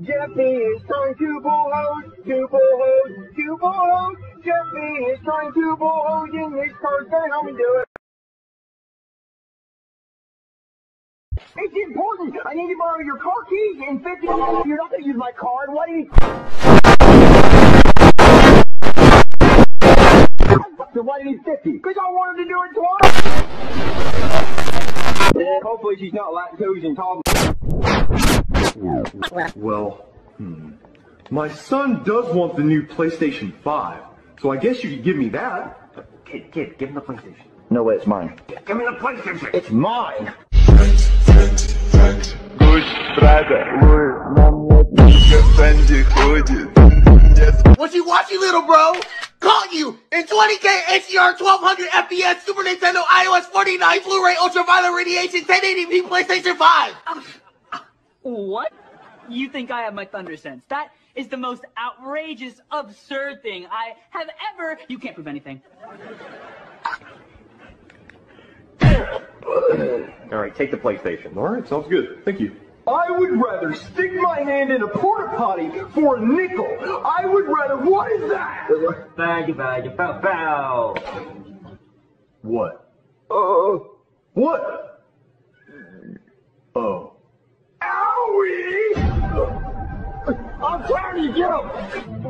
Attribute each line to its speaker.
Speaker 1: Jeffy is trying to bullhose, to bullhose, to bullhose. Jeffy is trying to bullhose in his car. Gonna help me do it. It's important. I need to borrow your car keys in 50 minutes. You're not to use my card. Why do you... So why do you 50? Because I wanted to do it twice. Hopefully she's not lactose intolerant.
Speaker 2: Well, hmm. My son does want the new PlayStation 5, so I guess you could give me that.
Speaker 1: Kid, kid, give him the PlayStation.
Speaker 3: No way, it's mine.
Speaker 1: Give me the PlayStation.
Speaker 3: It's mine.
Speaker 4: What you watching, little bro? Caught you in 20K HDR 1200 FPS Super Nintendo iOS 49 Blu-ray Ultraviolet Radiation 1080p PlayStation 5.
Speaker 5: What? You think I have my thunder sense? That is the most outrageous, absurd thing I have ever. You can't prove anything.
Speaker 2: All right, take the PlayStation. All right, sounds good. Thank you.
Speaker 1: I would rather stick my hand in a porta potty for a nickel. I would rather. What is that?
Speaker 6: Bag, bag, bow, bow.
Speaker 2: What?
Speaker 1: Uh,
Speaker 2: What?
Speaker 1: I'm trying to